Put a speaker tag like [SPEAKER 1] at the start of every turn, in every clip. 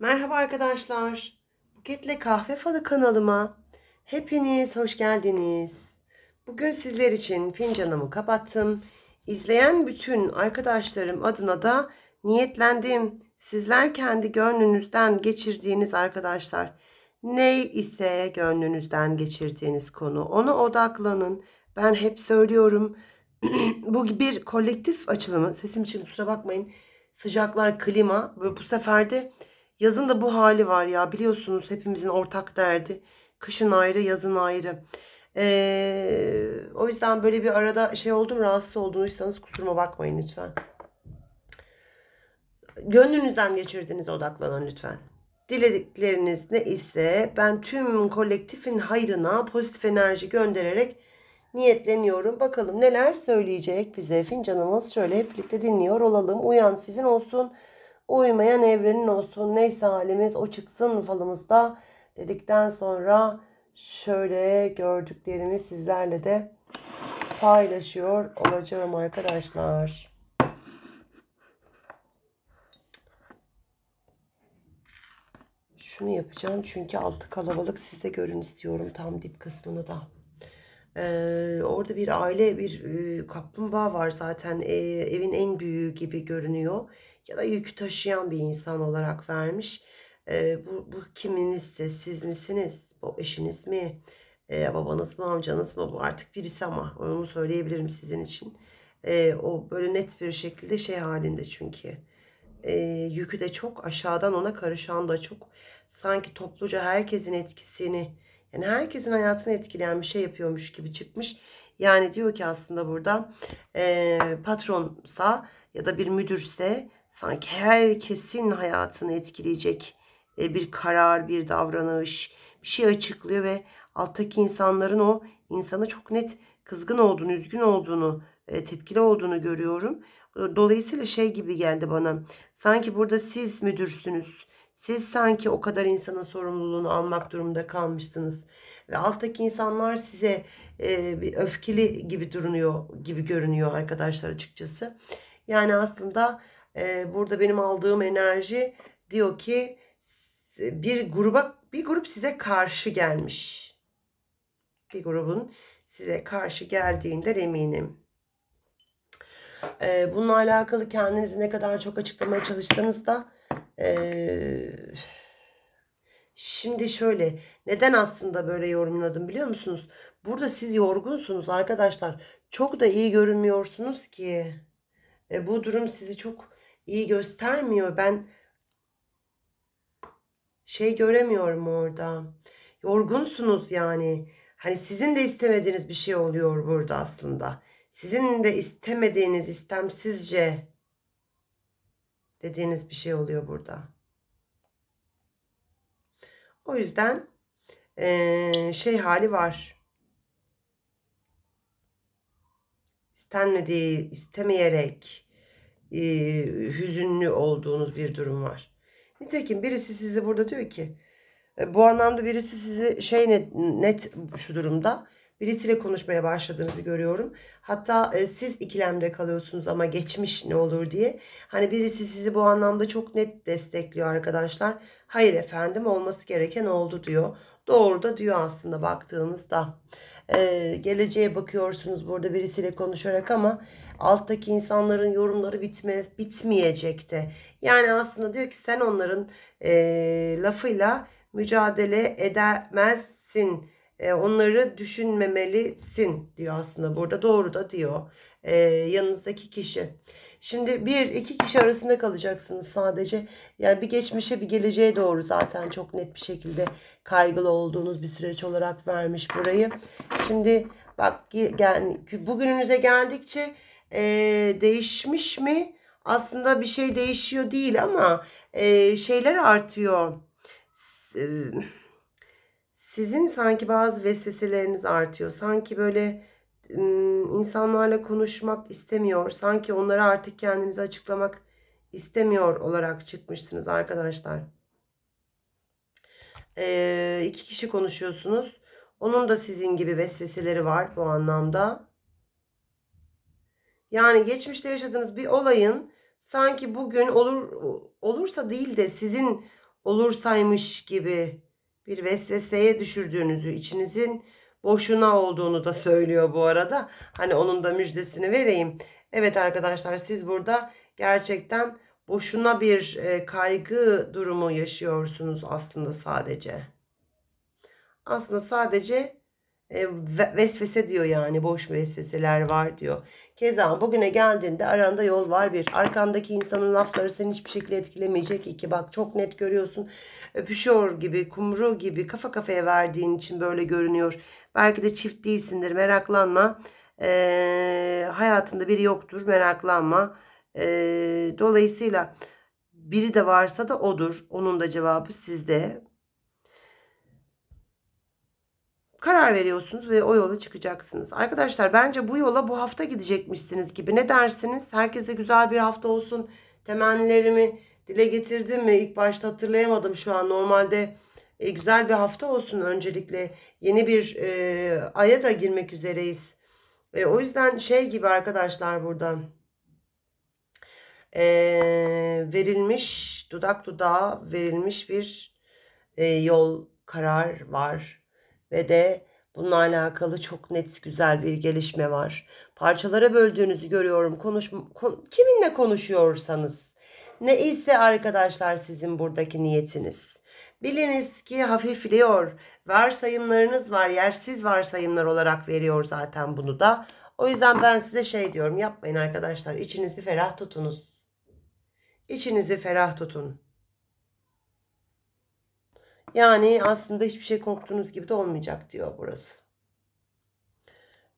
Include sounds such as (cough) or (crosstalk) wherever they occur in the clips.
[SPEAKER 1] Merhaba arkadaşlar. Buketle Kahve Falı kanalıma hepiniz hoş geldiniz. Bugün sizler için fincanımı kapattım. İzleyen bütün arkadaşlarım adına da niyetlendim. Sizler kendi gönlünüzden geçirdiğiniz arkadaşlar ne ise gönlünüzden geçirdiğiniz konu ona odaklanın. Ben hep söylüyorum (clears throat) bu bir kolektif açılımı. Sesim için kusura bakmayın. Sıcaklar, klima ve bu sefer de Yazın da bu hali var ya biliyorsunuz hepimizin ortak derdi. Kışın ayrı, yazın ayrı. Ee, o yüzden böyle bir arada şey oldum rahatsız olduğunuzsanız kusuruma bakmayın lütfen. Gönlünüzden geçirdiğinize odaklanın lütfen. Diledikleriniz ne ise ben tüm kolektifin hayrına pozitif enerji göndererek niyetleniyorum. Bakalım neler söyleyecek bize fincanımız. Şöyle hep birlikte dinliyor olalım. Uyan sizin olsun. Uymayan evrenin olsun neyse halimiz o çıksın falımızda dedikten sonra şöyle gördüklerimi sizlerle de paylaşıyor olacağım arkadaşlar. Şunu yapacağım çünkü altı kalabalık size görün istiyorum tam dip kısmını da. Ee, orada bir aile bir e, kaplumbağa var zaten e, evin en büyüğü gibi görünüyor ya da yükü taşıyan bir insan olarak vermiş. E, bu, bu kiminizse siz misiniz? Bu eşiniz mi? E, babanız mı? Amcanız mı? Bu artık birisi ama onu söyleyebilirim sizin için. E, o böyle net bir şekilde şey halinde çünkü. E, yükü de çok aşağıdan ona karışan da çok. Sanki topluca herkesin etkisini yani herkesin hayatını etkileyen bir şey yapıyormuş gibi çıkmış. Yani diyor ki aslında burada e, patronsa ya da bir müdürse sanki herkesin hayatını etkileyecek e, bir karar, bir davranış, bir şey açıklıyor ve alttaki insanların o insana çok net kızgın olduğunu, üzgün olduğunu, e, tepkili olduğunu görüyorum. Dolayısıyla şey gibi geldi bana. Sanki burada siz müdürsünüz. Siz sanki o kadar insanın sorumluluğunu almak durumunda kalmışsınız. Ve alttaki insanlar size e, bir öfkeli gibi durunuyor gibi görünüyor arkadaşlar açıkçası. Yani aslında e, burada benim aldığım enerji diyor ki bir gruba bir grup size karşı gelmiş. Bir grubun size karşı geldiğinden eminim. E, bununla alakalı kendinizi ne kadar çok açıklamaya çalışsanız da e, şimdi şöyle neden aslında böyle yorumladım biliyor musunuz? Burada siz yorgunsunuz arkadaşlar. Çok da iyi görünmüyorsunuz ki. E, bu durum sizi çok iyi göstermiyor. Ben şey göremiyorum orada. Yorgunsunuz yani. Hani sizin de istemediğiniz bir şey oluyor burada aslında. Sizin de istemediğiniz istemsizce dediğiniz bir şey oluyor burada. O yüzden ee, şey hali var. İstenmediği, istemeyerek e, hüzünlü olduğunuz bir durum var. Nitekim birisi sizi burada diyor ki e, bu anlamda birisi sizi şey net, net şu durumda birisiyle konuşmaya başladığınızı görüyorum. Hatta e, siz ikilemde kalıyorsunuz ama geçmiş ne olur diye. Hani birisi sizi bu anlamda çok net destekliyor arkadaşlar. Hayır efendim olması gereken oldu diyor. Doğru da diyor aslında baktığınızda. Ee, geleceğe bakıyorsunuz burada birisiyle konuşarak ama alttaki insanların yorumları bitmez, bitmeyecekti. Yani aslında diyor ki sen onların e, lafıyla mücadele edemezsin. E, onları düşünmemelisin diyor aslında burada. Doğru da diyor e, yanınızdaki kişi. Şimdi bir iki kişi arasında kalacaksınız sadece. Yani bir geçmişe bir geleceğe doğru zaten çok net bir şekilde kaygılı olduğunuz bir süreç olarak vermiş burayı. Şimdi bak yani bugününüze geldikçe e, değişmiş mi? Aslında bir şey değişiyor değil ama e, şeyler artıyor. E, sizin sanki bazı vesveseleriniz artıyor. Sanki böyle insanlarla konuşmak istemiyor. Sanki onlara artık kendinizi açıklamak istemiyor olarak çıkmışsınız arkadaşlar. Ee, iki kişi konuşuyorsunuz. Onun da sizin gibi vesveseleri var bu anlamda. Yani geçmişte yaşadığınız bir olayın sanki bugün olur olursa değil de sizin olursaymış gibi bir vesveseye düşürdüğünüzü, içinizin boşuna olduğunu da söylüyor bu arada. Hani onun da müjdesini vereyim. Evet arkadaşlar siz burada gerçekten boşuna bir e, kaygı durumu yaşıyorsunuz aslında sadece. Aslında sadece e, vesvese diyor yani boş vesveseler var diyor. Keza bugüne geldiğinde aranda yol var bir. Arkandaki insanın lafları seni hiçbir şekilde etkilemeyecek. iki bak çok net görüyorsun. Öpüşüyor gibi kumru gibi kafa kafaya verdiğin için böyle görünüyor. Belki de çift değilsindir meraklanma. E, hayatında biri yoktur meraklanma. E, dolayısıyla biri de varsa da odur. Onun da cevabı sizde. Karar veriyorsunuz ve o yola çıkacaksınız. Arkadaşlar bence bu yola bu hafta gidecekmişsiniz gibi. Ne dersiniz? Herkese güzel bir hafta olsun. Temennilerimi dile getirdim mi? İlk başta hatırlayamadım şu an. Normalde e, güzel bir hafta olsun öncelikle. Yeni bir e, aya da girmek üzereyiz. E, o yüzden şey gibi arkadaşlar burada e, verilmiş dudak dudağa verilmiş bir e, yol karar var ve de bununla alakalı çok net güzel bir gelişme var. Parçalara böldüğünüzü görüyorum. Konuş, kon, kiminle konuşuyorsanız ne ise arkadaşlar sizin buradaki niyetiniz. Biliniz ki hafifliyor. Varsayımlarınız var. Yersiz varsayımlar olarak veriyor zaten bunu da. O yüzden ben size şey diyorum. Yapmayın arkadaşlar. İçinizi ferah tutunuz. İçinizi ferah tutun. Yani aslında hiçbir şey korktuğunuz gibi de olmayacak diyor burası.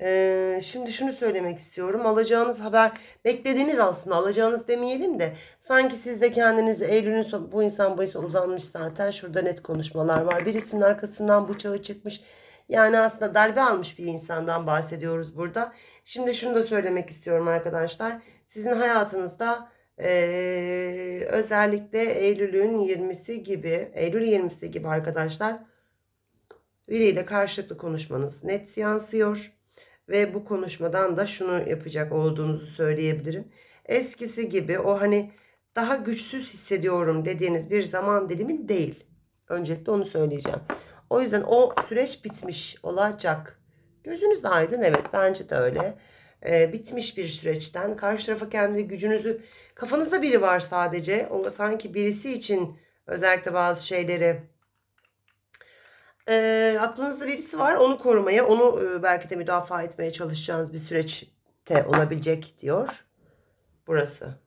[SPEAKER 1] Ee, şimdi şunu söylemek istiyorum. Alacağınız haber beklediğiniz aslında alacağınız demeyelim de sanki siz de kendinizi Eylül'ün bu insan bu insan uzanmış zaten. Şurada net konuşmalar var. Birisinin arkasından bıçağı çıkmış. Yani aslında darbe almış bir insandan bahsediyoruz burada. Şimdi şunu da söylemek istiyorum arkadaşlar. Sizin hayatınızda ee, özellikle Eylül'ün 20'si gibi, Eylül 20'si gibi arkadaşlar biriyle karşılıklı konuşmanız net yansıyor. Ve bu konuşmadan da şunu yapacak olduğunuzu söyleyebilirim. Eskisi gibi o hani daha güçsüz hissediyorum dediğiniz bir zaman dilimi değil. Öncelikle onu söyleyeceğim. O yüzden o süreç bitmiş olacak. Gözünüz aydın evet bence de öyle e, bitmiş bir süreçten karşı tarafa kendi gücünüzü kafanızda biri var sadece. O sanki birisi için özellikle bazı şeyleri e, aklınızda birisi var onu korumaya onu e, belki de müdafaa etmeye çalışacağınız bir süreçte olabilecek diyor. Burası.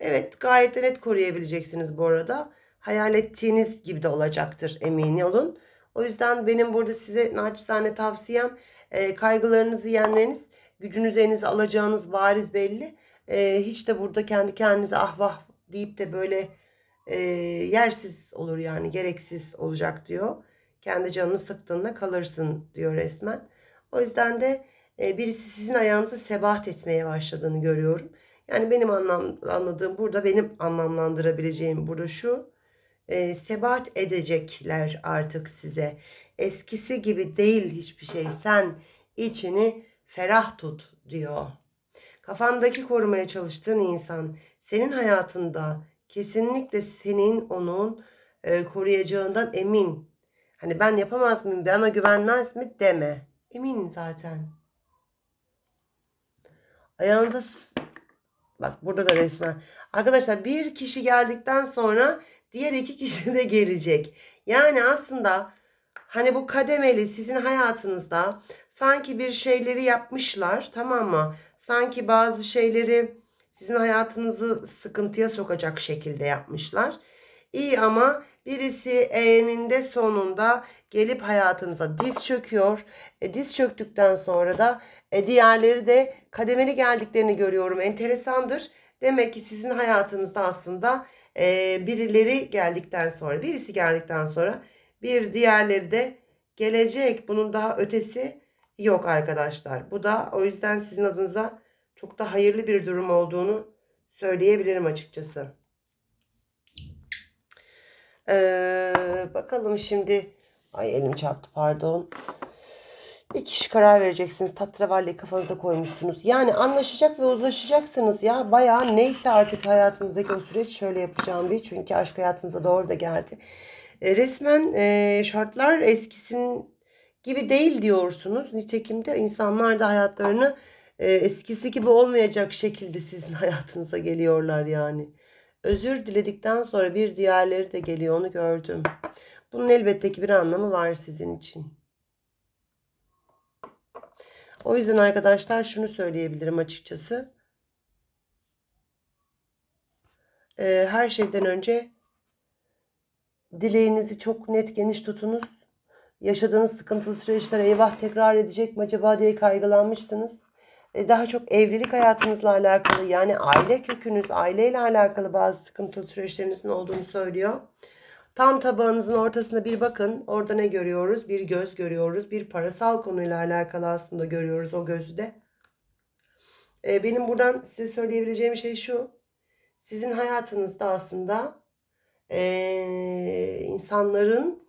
[SPEAKER 1] Evet gayet de net koruyabileceksiniz bu arada. Hayal ettiğiniz gibi de olacaktır emin olun. O yüzden benim burada size naçizane tavsiyem e, kaygılarınızı yenmeniz, gücünüzü elinize alacağınız bariz belli. E, hiç de burada kendi kendinize ah vah deyip de böyle e, yersiz olur yani gereksiz olacak diyor. Kendi canını sıktığında kalırsın diyor resmen. O yüzden de e, birisi sizin ayağınıza sebat etmeye başladığını görüyorum. Yani benim anlam, anladığım burada benim anlamlandırabileceğim burada şu e, sebat edecekler artık size. Eskisi gibi değil hiçbir şey. Sen içini ferah tut diyor. Kafandaki korumaya çalıştığın insan senin hayatında kesinlikle senin onun e, koruyacağından emin. Hani ben yapamaz mıyım, bana güvenmez mi deme. Emin zaten. Ayağınıza bak burada da resmen. Arkadaşlar bir kişi geldikten sonra Diğer iki kişi de gelecek. Yani aslında hani bu kademeli sizin hayatınızda sanki bir şeyleri yapmışlar tamam mı? Sanki bazı şeyleri sizin hayatınızı sıkıntıya sokacak şekilde yapmışlar. İyi ama birisi eninde sonunda gelip hayatınıza diz çöküyor. E, diz çöktükten sonra da e, diğerleri de kademeli geldiklerini görüyorum. Enteresandır. Demek ki sizin hayatınızda aslında birileri geldikten sonra, birisi geldikten sonra bir diğerleri de gelecek. Bunun daha ötesi yok arkadaşlar. Bu da o yüzden sizin adınıza çok da hayırlı bir durum olduğunu söyleyebilirim açıkçası. Ee, bakalım şimdi. Ay elim çarptı pardon. İki kişi karar vereceksiniz. Tatravalli kafanıza koymuşsunuz. Yani anlaşacak ve uzlaşacaksınız ya. Bayağı neyse artık hayatınızdaki o süreç şöyle yapacağım bir. Çünkü aşk hayatınıza doğru da geldi. E, resmen e, şartlar eskisin gibi değil diyorsunuz. Nitekim de insanlar da hayatlarını e, eskisi gibi olmayacak şekilde sizin (laughs) hayatınıza geliyorlar yani. Özür diledikten sonra bir diğerleri de geliyor onu gördüm. Bunun elbette ki bir anlamı var sizin için. O yüzden arkadaşlar şunu söyleyebilirim açıkçası. Ee, her şeyden önce dileğinizi çok net geniş tutunuz. Yaşadığınız sıkıntılı süreçler eyvah tekrar edecek mi acaba diye kaygılanmışsınız. Ee, daha çok evlilik hayatınızla alakalı yani aile kökünüz, aileyle alakalı bazı sıkıntılı süreçlerinizin olduğunu söylüyor. Tam tabağınızın ortasına bir bakın. Orada ne görüyoruz? Bir göz görüyoruz. Bir parasal konuyla alakalı aslında görüyoruz o gözü de. Ee, benim buradan size söyleyebileceğim şey şu. Sizin hayatınızda aslında e, insanların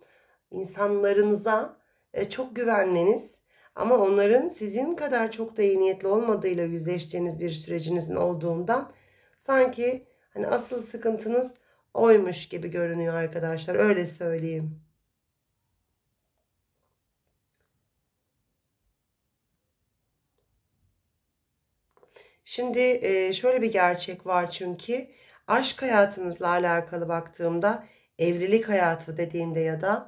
[SPEAKER 1] insanlarınıza e, çok güvenmeniz ama onların sizin kadar çok da iyi niyetli olmadığıyla yüzleştiğiniz bir sürecinizin olduğundan sanki hani asıl sıkıntınız oymuş gibi görünüyor arkadaşlar. Öyle söyleyeyim. Şimdi e, şöyle bir gerçek var çünkü aşk hayatınızla alakalı baktığımda evlilik hayatı dediğimde ya da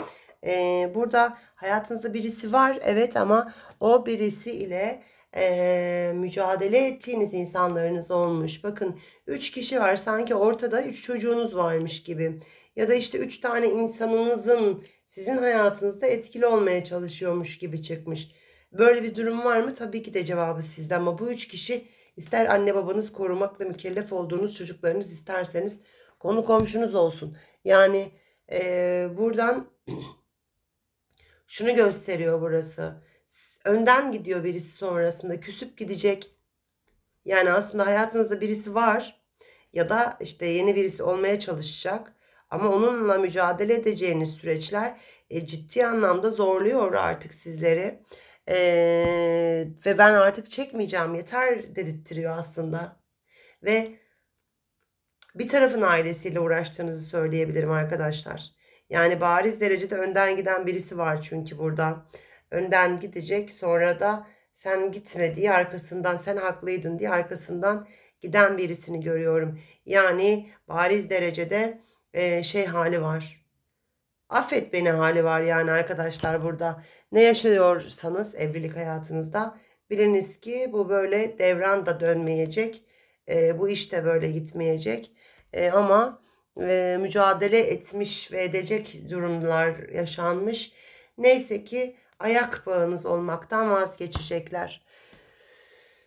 [SPEAKER 1] e, burada hayatınızda birisi var evet ama o birisi ile e, mücadele ettiğiniz insanlarınız olmuş. Bakın 3 kişi var sanki ortada 3 çocuğunuz varmış gibi. Ya da işte 3 tane insanınızın sizin hayatınızda etkili olmaya çalışıyormuş gibi çıkmış. Böyle bir durum var mı? Tabii ki de cevabı sizde ama bu 3 kişi ister anne babanız korumakla mükellef olduğunuz çocuklarınız isterseniz konu komşunuz olsun. Yani e, buradan (clears throat) şunu gösteriyor burası önden gidiyor birisi sonrasında küsüp gidecek. Yani aslında hayatınızda birisi var ya da işte yeni birisi olmaya çalışacak. Ama onunla mücadele edeceğiniz süreçler e, ciddi anlamda zorluyor artık sizleri. E, ve ben artık çekmeyeceğim yeter dedirttiriyor aslında. Ve bir tarafın ailesiyle uğraştığınızı söyleyebilirim arkadaşlar. Yani bariz derecede önden giden birisi var çünkü burada önden gidecek. Sonra da sen gitme diye arkasından sen haklıydın diye arkasından giden birisini görüyorum. Yani bariz derecede e, şey hali var. Affet beni hali var yani arkadaşlar burada. Ne yaşıyorsanız evlilik hayatınızda biliniz ki bu böyle devran da dönmeyecek. E, bu iş de böyle gitmeyecek. E, ama e, mücadele etmiş ve edecek durumlar yaşanmış. Neyse ki ayak bağınız olmaktan vazgeçecekler.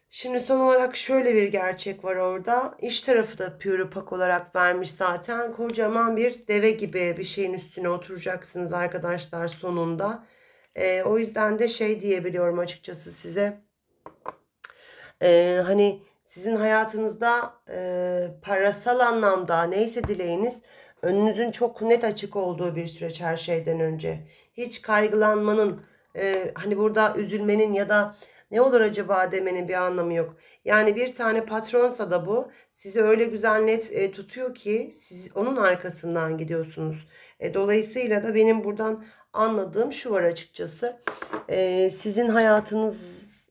[SPEAKER 1] Şimdi son olarak şöyle bir gerçek var orada. İş tarafı da pürüpak olarak vermiş zaten. Kocaman bir deve gibi bir şeyin üstüne oturacaksınız arkadaşlar sonunda. Ee, o yüzden de şey diyebiliyorum açıkçası size. Ee, hani sizin hayatınızda e, parasal anlamda neyse dileğiniz önünüzün çok net açık olduğu bir süreç her şeyden önce. Hiç kaygılanmanın e, hani burada üzülmenin ya da ne olur acaba demenin bir anlamı yok. Yani bir tane patronsa da bu sizi öyle güzel net e, tutuyor ki siz onun arkasından gidiyorsunuz. E, dolayısıyla da benim buradan anladığım şu var açıkçası. E, sizin hayatınız,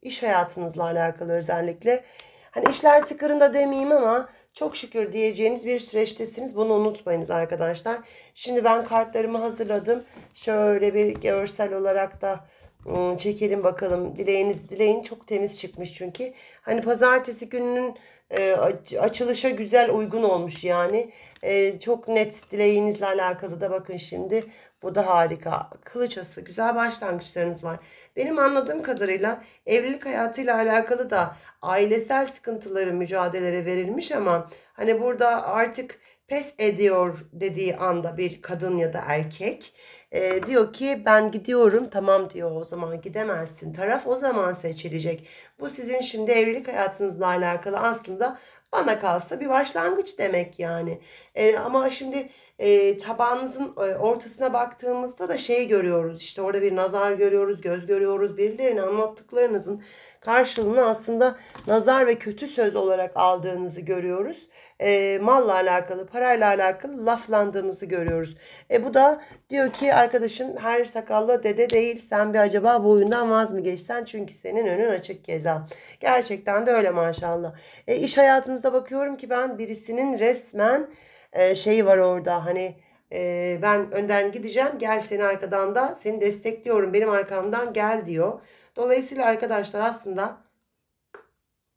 [SPEAKER 1] iş hayatınızla alakalı özellikle. Hani işler tıkırında demeyeyim ama çok şükür diyeceğiniz bir süreçtesiniz. Bunu unutmayınız arkadaşlar. Şimdi ben kartlarımı hazırladım. Şöyle bir görsel olarak da ıı, çekelim bakalım. Dileğiniz dileğin çok temiz çıkmış çünkü. Hani pazartesi gününün e, açılışa güzel uygun olmuş yani. E, çok net dileğinizle alakalı da bakın şimdi. Bu da harika. Kılıçası, güzel başlangıçlarınız var. Benim anladığım kadarıyla evlilik hayatıyla alakalı da ailesel sıkıntıları mücadelelere verilmiş ama hani burada artık pes ediyor dediği anda bir kadın ya da erkek e, diyor ki ben gidiyorum tamam diyor o zaman gidemezsin taraf o zaman seçilecek. Bu sizin şimdi evlilik hayatınızla alakalı aslında bana kalsa bir başlangıç demek yani. E, ama şimdi e, tabağınızın e, ortasına baktığımızda da şey görüyoruz işte orada bir nazar görüyoruz göz görüyoruz birilerine anlattıklarınızın karşılığını aslında nazar ve kötü söz olarak aldığınızı görüyoruz. E, malla alakalı, parayla alakalı laflandığınızı görüyoruz. E bu da diyor ki arkadaşın her sakallı dede değil sen bir acaba bu oyundan vaz mı geçsen çünkü senin önün açık keza. Gerçekten de öyle maşallah. E, iş hayatınızda bakıyorum ki ben birisinin resmen e, şeyi var orada hani e, ben önden gideceğim gel seni arkadan da seni destekliyorum benim arkamdan gel diyor. Dolayısıyla arkadaşlar aslında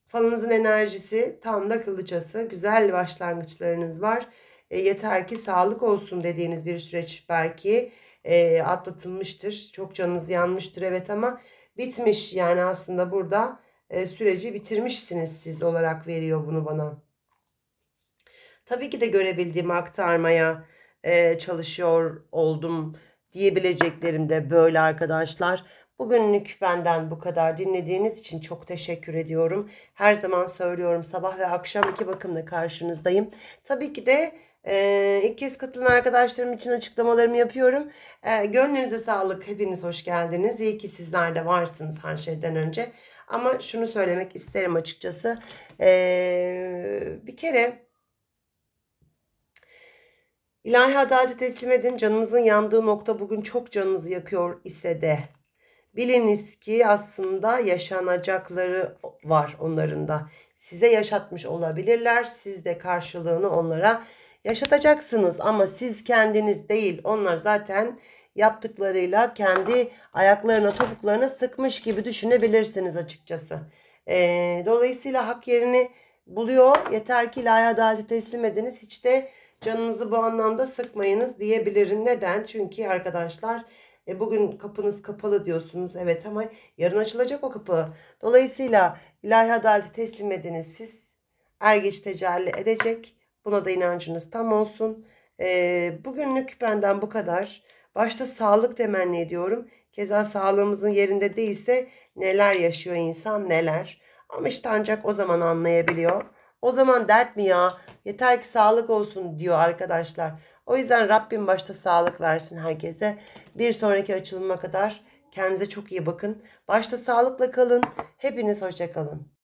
[SPEAKER 1] falınızın enerjisi tam da kılıçası. Güzel başlangıçlarınız var. E, yeter ki sağlık olsun dediğiniz bir süreç belki e, atlatılmıştır. Çok canınız yanmıştır evet ama bitmiş yani aslında burada e, süreci bitirmişsiniz siz olarak veriyor bunu bana. Tabii ki de görebildiğimi aktarmaya e, çalışıyor oldum diyebileceklerim de böyle arkadaşlar. Bugünlük benden bu kadar. Dinlediğiniz için çok teşekkür ediyorum. Her zaman söylüyorum sabah ve akşam iki bakımla karşınızdayım. Tabii ki de e, ilk kez katılan arkadaşlarım için açıklamalarımı yapıyorum. E, gönlünüze sağlık. Hepiniz hoş geldiniz. İyi ki sizler de varsınız her şeyden önce. Ama şunu söylemek isterim açıkçası. E, bir kere İlahi adaleti teslim edin. Canınızın yandığı nokta bugün çok canınızı yakıyor ise de biliniz ki aslında yaşanacakları var onların da. Size yaşatmış olabilirler. Siz de karşılığını onlara yaşatacaksınız ama siz kendiniz değil. Onlar zaten yaptıklarıyla kendi ayaklarına topuklarına sıkmış gibi düşünebilirsiniz açıkçası. Ee, dolayısıyla hak yerini buluyor. Yeter ki ilahi adaleti teslim ediniz. Hiç de canınızı bu anlamda sıkmayınız diyebilirim. Neden? Çünkü arkadaşlar e, bugün kapınız kapalı diyorsunuz. Evet ama yarın açılacak o kapı. Dolayısıyla ilahi adaleti teslim ediniz siz. Er geç tecelli edecek. Buna da inancınız tam olsun. E, bugünlük benden bu kadar. Başta sağlık temenni ediyorum. Keza sağlığımızın yerinde değilse neler yaşıyor insan neler. Ama işte ancak o zaman anlayabiliyor. O zaman dert mi ya? Yeter ki sağlık olsun diyor arkadaşlar. O yüzden Rabbim başta sağlık versin herkese. Bir sonraki açılıma kadar kendinize çok iyi bakın. Başta sağlıkla kalın. Hepiniz hoşça kalın.